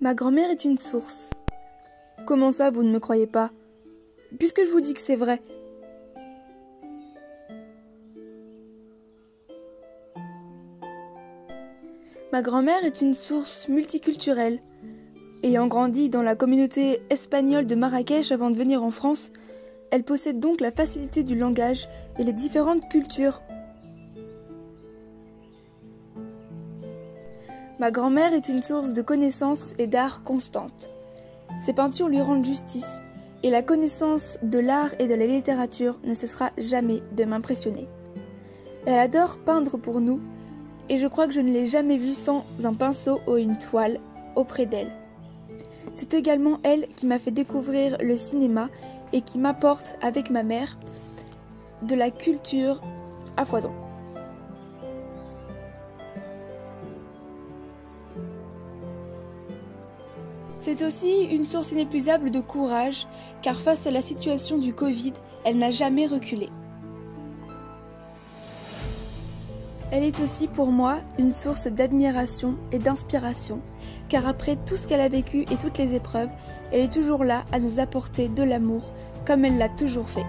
Ma grand-mère est une source. Comment ça, vous ne me croyez pas? Puisque je vous dis que c'est vrai. Ma grand-mère est une source multiculturelle. Ayant grandi dans la communauté espagnole de Marrakech avant de venir en France, elle possède donc la facilité du langage et les différentes cultures. Ma grand-mère est une source de connaissances et d'art constante. Ses peintures lui rendent justice, et la connaissance de l'art et de la littérature ne cessera jamais de m'impressionner. Elle adore peindre pour nous, et je crois que je ne l'ai jamais vue sans un pinceau ou une toile auprès d'elle. C'est également elle qui m'a fait découvrir le cinéma et qui m'apporte avec ma mère de la culture à foison. C'est aussi une source inépuisable de courage, car face à la situation du Covid, elle n'a jamais reculé. Elle est aussi pour moi une source d'admiration et d'inspiration, car après tout ce qu'elle a vécu et toutes les épreuves, elle est toujours là à nous apporter de l'amour, comme elle l'a toujours fait.